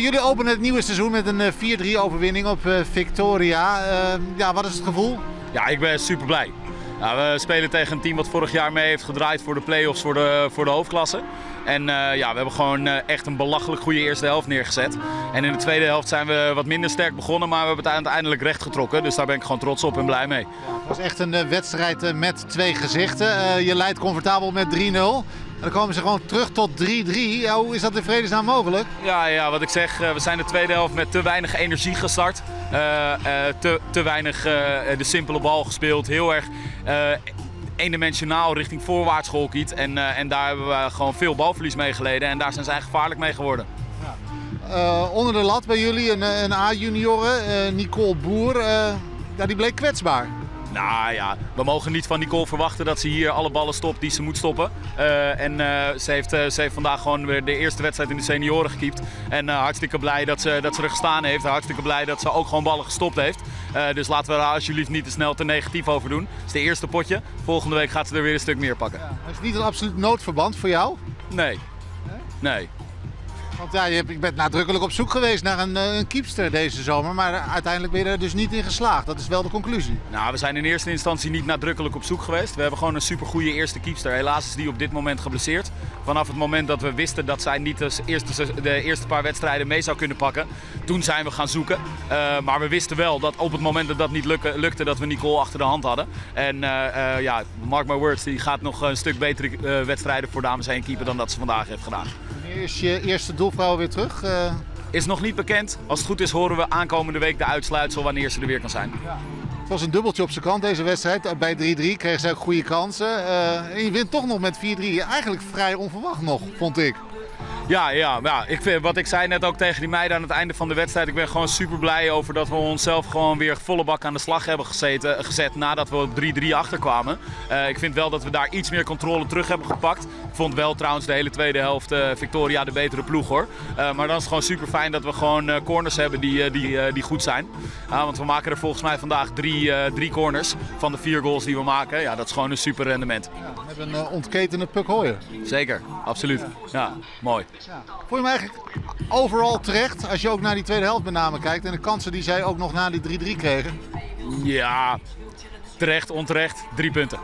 Jullie openen het nieuwe seizoen met een 4-3 overwinning op Victoria. ja, wat is het gevoel? Ja, ik ben super blij. we spelen tegen een team wat vorig jaar mee heeft gedraaid voor de play-offs voor de, voor de hoofdklasse. En ja, we hebben gewoon echt een belachelijk goede eerste helft neergezet. En in de tweede helft zijn we wat minder sterk begonnen, maar we hebben het uiteindelijk recht getrokken. Dus daar ben ik gewoon trots op en blij mee. Ja, het was echt een wedstrijd met twee gezichten. je leidt comfortabel met 3-0. En dan komen ze gewoon terug tot 3-3. Ja, hoe is dat in vredesnaam mogelijk? Ja, ja, wat ik zeg, we zijn de tweede helft met te weinig energie gestart. Uh, uh, te, te weinig uh, de simpele bal gespeeld. Heel erg eendimensionaal richting voorwaarts gehokied. En, en daar hebben we gewoon veel balverlies mee geleden. En daar zijn zij gevaarlijk mee geworden. Ja. onder de lat bij jullie een, een A-junioren, Nicole Boer. ja, die bleek kwetsbaar. Nou ja, we mogen niet van Nicole verwachten dat ze hier alle ballen stopt die ze moet stoppen. Uh, en uh, ze, heeft, uh, ze heeft vandaag gewoon weer de eerste wedstrijd in de senioren gekiept. En hartstikke blij dat ze, dat ze er gestaan heeft. Hartstikke blij dat ze ook gewoon ballen gestopt heeft. dus laten we daar alsjeblieft niet te snel te negatief over doen. Het is de eerste potje. Volgende week gaat ze er weer een stuk meer pakken. Ja, is het niet een absoluut noodverband voor jou? Nee. Nee. Want ja, je bent nadrukkelijk op zoek geweest naar een, eh, een keepster deze zomer. Maar uiteindelijk ben je er dus niet in geslaagd. Dat is wel de conclusie. Nou, we zijn in eerste instantie niet nadrukkelijk op zoek geweest. We hebben gewoon een supergoeie eerste keepster. Helaas is die op dit moment geblesseerd. Vanaf het moment dat we wisten dat zij niet de eerste, de eerste paar wedstrijden mee zou kunnen pakken. Toen zijn we gaan zoeken. Uh, maar we wisten wel dat op het moment dat dat niet lukte, dat we Nicole achter de hand hadden. En uh, ja, mark my words, die gaat nog een stuk betere wedstrijden voor dames heen keeper dan dat ze vandaag heeft gedaan. Is je eerste doelvrouw weer terug? Uh... Is nog niet bekend. Als het goed is horen we aankomende week de uitsluitsel wanneer ze er weer kan zijn. Ja. Het was een dubbeltje op zijn kant deze wedstrijd. Bij 3-3 kregen ze ook goede kansen. Uh, en je wint toch nog met 4-3. Eigenlijk vrij onverwacht nog, vond ik. Ja, ja, ja. Ik vind, wat ik zei net ook tegen die meiden aan het einde van de wedstrijd. Ik ben gewoon super blij over dat we onszelf gewoon weer volle bak aan de slag hebben gezeten, gezet nadat we op 3-3 achterkwamen. Uh, ik vind wel dat we daar iets meer controle terug hebben gepakt. Ik vond wel trouwens de hele tweede helft uh, Victoria de betere ploeg hoor. Uh, maar dan is het gewoon super fijn dat we gewoon corners hebben die, die, die goed zijn. want we maken er volgens mij vandaag drie, drie corners van de vier goals die we maken. Ja, dat is gewoon een super rendement. Ja, we hebben een ontketende Puck Hoyer. Zeker, absoluut. Ja, mooi. Ja. Vond je hem eigenlijk overal terecht, als je ook naar die tweede helft met name kijkt en de kansen die zij ook nog na die 3-3 kregen? Ja, terecht, onterecht, drie punten.